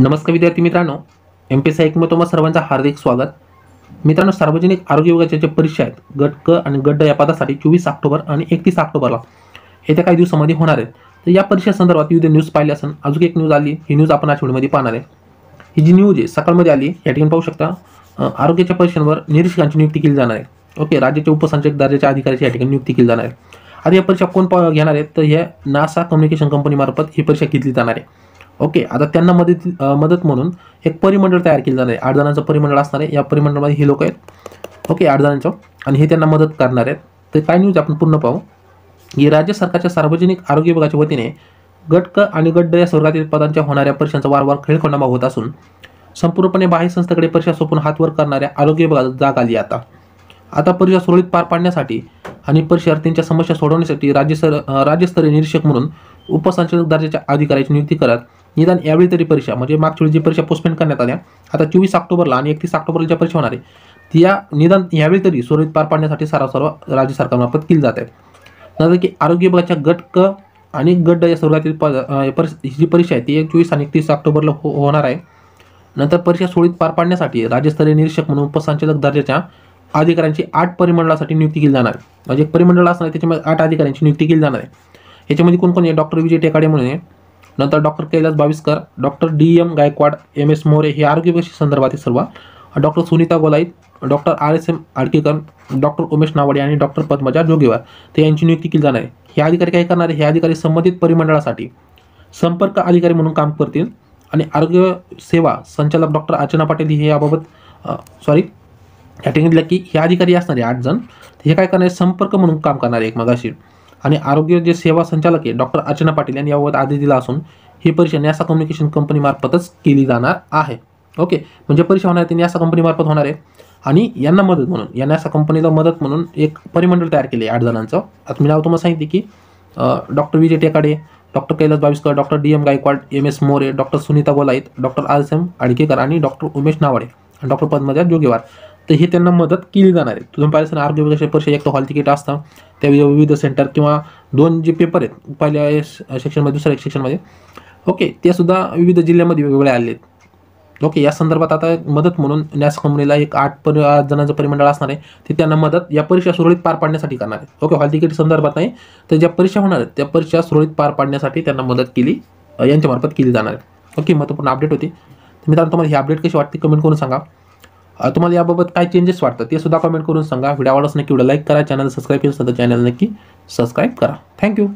नमस्कार विद्यार्थी मित्रांनो एम पी एस आय तुम्हाला सर्वांचं हार्दिक स्वागत. मित्रांनो सार्वजनिक आरोग्य विभागाच्या ज्या परीक्षा आहेत गट क आणि गट ड या पदासाठी चोवीस ऑक्टोबर आणि एकतीस ऑक्टोबरला येत्या काही दिवसामध्ये होणार आहेत. तर या परीक्षा संदर्भात विविध न्यूज पाहिली असेल अजून एक न्यूज आली ही न्यूज आपण आठवड्यामध्ये पाहणार आहे. ही जी न्यूज आहे सकाळमध्ये आली या ठिकाणी पाहू शकता आरोग्याच्या परीक्षांवर निरीक्षकांची नियुक्ती केली जाणार आहे. ओके राज्याच्या उपसंचालक दर्जाच्या अधिकाऱ्याची या ठिकाणी नियुक्ती केली जाणार आहे. आता या परीक्षा कोण घेणार आहेत तर या नासा कम्युनिकेशन कंपनीमार्फत ही परीक्षा घेतली जाणार आहे. ओके आता त्यांना मदत मदत म्हणून एक परिमंडळ तयार केलं जाणार आहे. आठ जणांचं परिमंडळ असणार आहे. या परिमंडळामध्ये हे लोक आहेत. ओके आठ जणांचं. आणि हे त्यांना मदत करणार आहेत. तर काय न्यूज आपण पूर्ण पाहू. ही राज्य सरकारच्या सार्वजनिक आरोग्य विभागाच्या वतीने गट क आणि गट ड या स्वर्गातील पदांच्या होणाऱ्या परीक्षांचा वारंवार खेळखंडामा होत असून संपूर्णपणे बाह्य संस्थेकडे परीक्षा सोपून हातवर करणाऱ्या आरोग्य विभागात जाग आली आता. आता परीक्षा सुरळीत पार पाडण्यासाठी आणि परीक्षार्थींच्या समस्या सोडवण्यासाठी राज्य सर राज्यस्तरीय निरीक्षक म्हणून उपसंचालक दर्जाच्या अधिकाऱ्याची नियुक्ती करत निदान यावेळी तरी परीक्षा म्हणजे मागच्या वेळी जी परीक्षा पोस्टपेंड करण्यात आल्या आता चोवीस ऑक्टोबरला आणि एकतीस ऑक्टोबरला ज्या परीक्षा होणार आहे त्या निदान यावेळी तरी सुरळीत पार पाडण्यासाठी सर्व सर्व राज्य सरकारमार्फत केली जात. आहे नंतर की आरोग्य विभागाच्या गट क आणि गट या स्वर्गातील पद जी परीक्षा आहे ती एक चोवीस आणि एकतीस ऑक्टोबरला हो होणार आहे. नंतर परीक्षा सुरळीत पार पाडण्यासाठी राज्यस्तरीय निरीक्षक म्हणून उपसंचालक दर्जाच्या अधिकाऱ्यांची आठ परिमंडळासाठी नियुक्ती केली जाणार. आहे म्हणजे एक परिमंडळ असणार आहे त्याच्यामध्ये आठ अधिकाऱ्यांची नियुक्ती केली जाणार आहे. याच्यामध्ये कोण कोण आहे? डॉक्टर विजय टेकाडे म्हणून आहे. नंतर doctor Kailas Baviskar doctor D M Gaikwad M S More हे आरोग्य विषयी संदर्भातील सर्व. Doctor Sunita Golait doctor R S M Adkekar doctor Umesh Navade आणि डॉक्टर पद्मजा जोगेवार ते यांची नियुक्ती केली जाणार आहे. हे अधिकारी काय करणार आहे? हे अधिकारी संबंधित परिमंडळासाठी संपर्क अधिकारी म्हणून काम करतील आणि आरोग्य सेवा संचालक डॉक्टर अर्चना पाटील हे याबाबत सॉरी या ठिकाणी दिलं की हे अधिकारी असणार आहे आठ जण हे काय करणारे संपर्क म्हणून काम करणारे एकमेकाशी आणि आरोग्य जे सेवा संचालक आहे डॉक्टर अर्चना पाटील यांनी याबाबत आदेश दिला असून ही परीक्षा न्यासा कम्युनिकेशन कंपनीमार्फतच केली जाणार आहे. ओके? म्हणजे परीक्षा होणार आहे ती न्यासा कंपनीमार्फत होणार आहे. आणि यांना मदत म्हणून या न्यासा कंपनीला मदत म्हणून एक परिमंडळ तयार केले आठ जणांचं. आता मी नाव तुम्हाला सांगितले की doctor Vijay Tekade doctor Kailas Baviskar doctor D M Gaikwad M S More doctor Sunita Golait doctor R M Adkekar आणि डॉक्टर उमेश नावाडे आणि डॉक्टर पद्मजा जोगेवार. तर हे त्यांना मदत केली जाणार आहे. तुम्ही पाहिलं असेल आरोग्य विभागाच्या परीक्षा एक तर हॉल तिकीट असतं त्या विविध सेंटर किंवा दोन जे पेपर आहेत पहिल्या सेक्शनमध्ये दुसऱ्या सेक्शनमध्ये ओके ते सुद्धा विविध जिल्ह्यामध्ये वेगवेगळे आले आहेत. ओके या संदर्भात आता मदत म्हणून नॅस कंपनीला एक आठ पर आठ जणांचं परिमंडळ असणार आहे. ते त्यांना मदत या परीक्षा सुरळीत पार पाडण्यासाठी करणार आहे ओके हॉल तिकीट संदर्भात नाही तर ज्या परीक्षा होणार आहेत त्या परीक्षा सुरळीत पार पाडण्यासाठी त्यांना मदत केली यांच्यामार्फत केली जाणार आहे ओके महत्त्वपूर्ण अपडेट होती. तर मित्रांनो तुम्हाला ही अपडेट कशी वाटते कमेंट करून सांगा. तुम्हाला याबाबत काय चेंजेस वाटतात ते सुद्धा कमेंट करून सांगा. व्हिडिओ आवडल्यास नक्की व्हिडिओ लाईक करा. चॅनल सबस्क्राईब केलं तर चॅनल नक्की सबस्क्राईब करा. थँक्यू